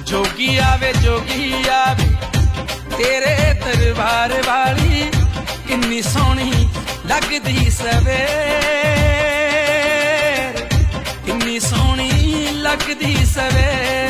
ਜੋਗੀ ਆਵੇ ਜੋਗੀ ਆਵੇ। ਤੇਰੇ ਦਰਬਾਰ ਵਾਲੀ ਕਿੰਨੀ ਸੋਹਣੀ ਲੱਗਦੀ ਸਵੇਰ। ਕਿੰਨੀ ਸੋਹਣੀ ਲੱਗਦੀ ਸਵੇਰ।